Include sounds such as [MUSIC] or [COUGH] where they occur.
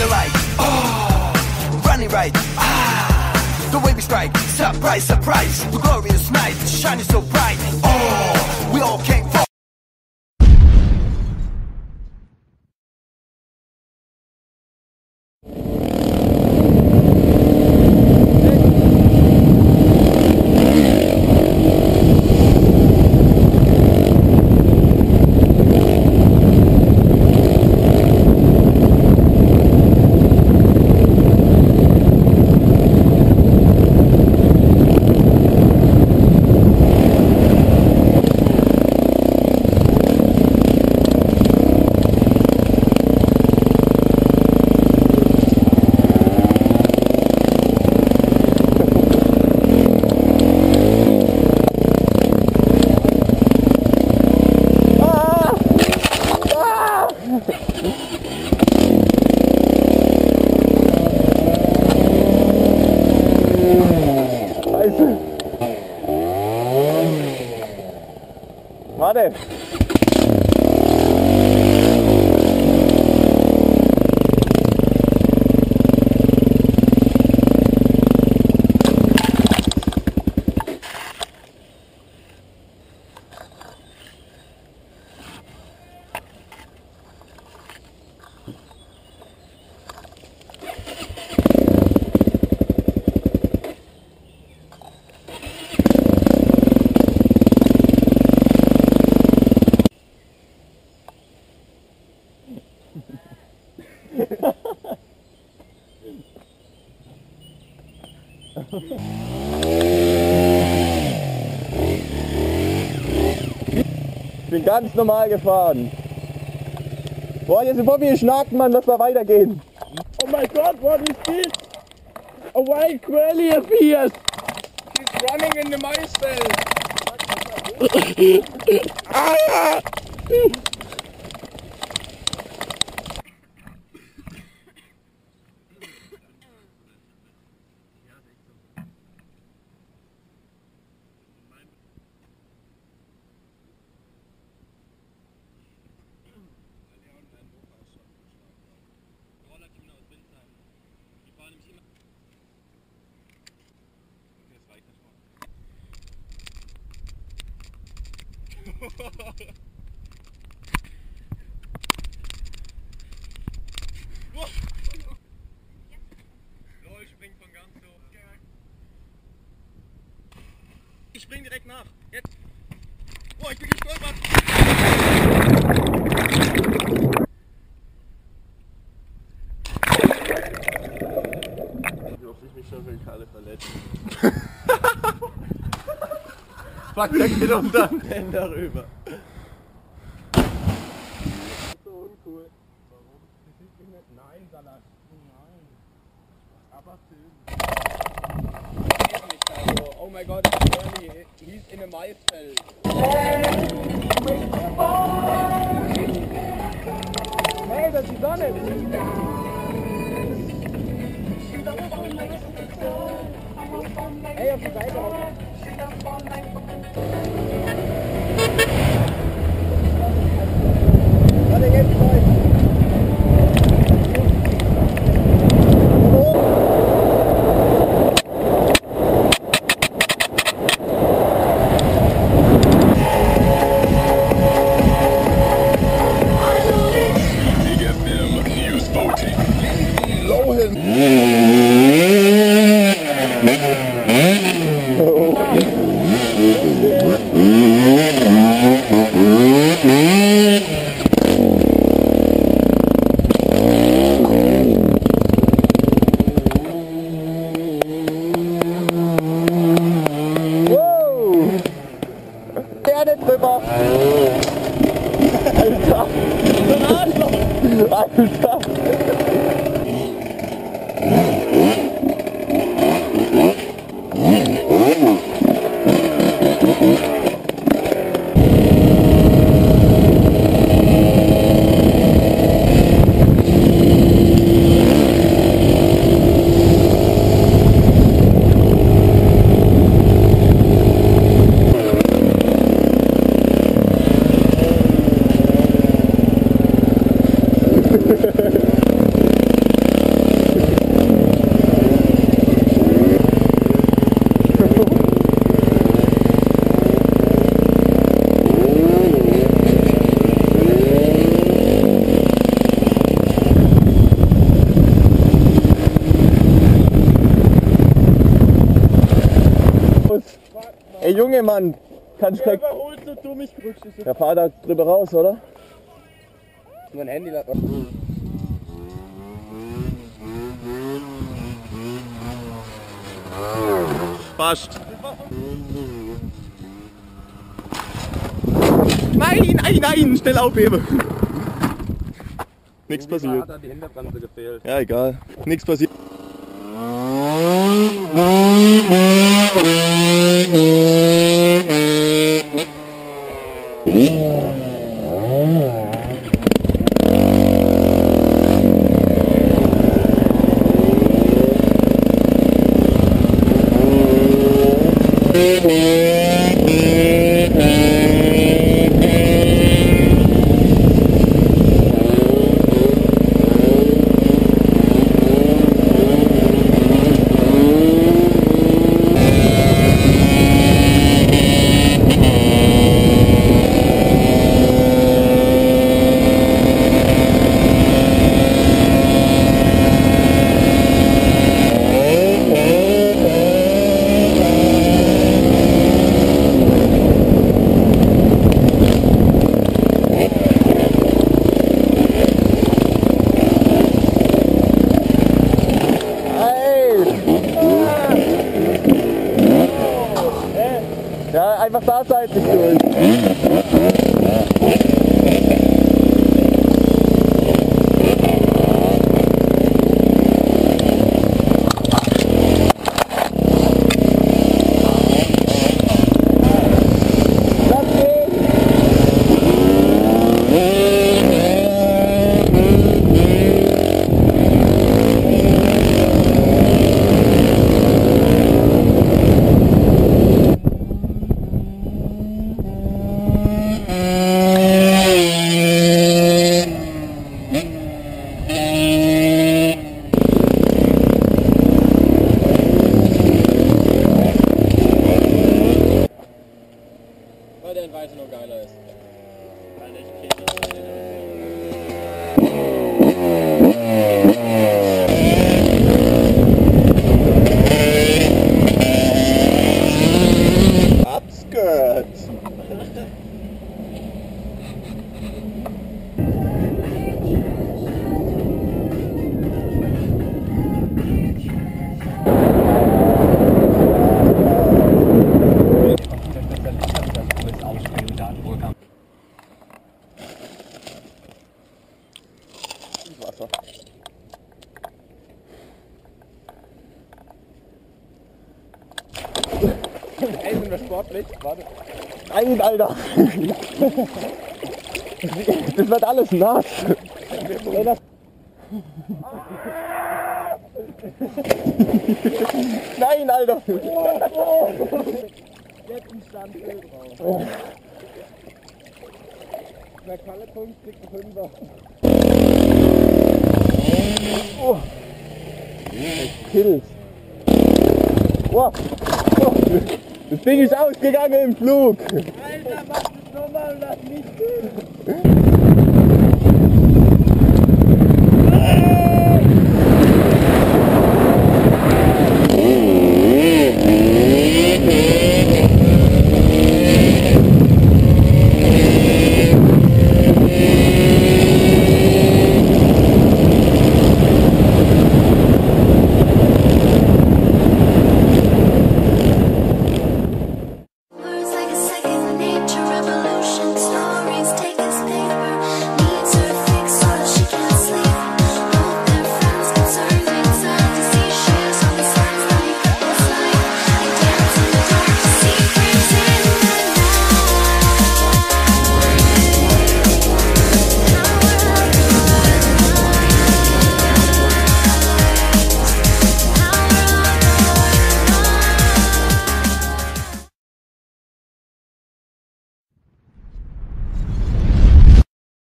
the light. Oh, running right. Ah, the way we strike. Surprise, surprise. The glorious night shining so bright. Oh, we all came for. them. Bin ganz normal gefahren. Boah, jetzt bevor wir schnacken, Mann, lass mal weitergehen. Oh my god, what is this? A white quail appears. He's running in the mice [LAUGHS] Lol, springt von ganz so. Ich spring direkt nach. Jetzt. Boah, ich bin gestolpert. Fuck, der geht unter den Rennen darüber. So uncool. Warum? Nein, Salat. Nein. Aber Film. Oh my god, it's Bernie. He's in a cell. Hey, das ist die Sonne. Hey, auf die Seite Thank you. Erde drüber! Alter! Alter! Ey, Junge Mann, kannst direkt... Überholt so dumm, ich rutsche so. Ja, fahr da drüber raus, oder? Mein Handy lassen. Passt. Nein, nein, nein, schnell aufheben. Nichts passiert. Ja, egal. Nichts passiert. Mm. Ja, einfach da seitlich durch. Alter! Das wird alles nass! Ey, das Nein, Alter! Jetzt ein Stand Öl drauf. Der Kalle Punkt kriegt einen Fünfer. Pilz. Boah. Boah. Das Ding ist ausgegangen im Flug. Alter, mach das nochmal und lass mich gehen.